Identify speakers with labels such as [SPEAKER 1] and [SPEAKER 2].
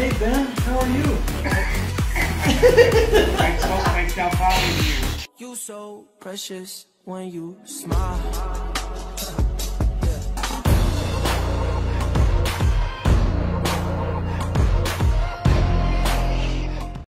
[SPEAKER 1] hey Ben, how are you?
[SPEAKER 2] I told myself I of you.
[SPEAKER 3] You so precious when you smile.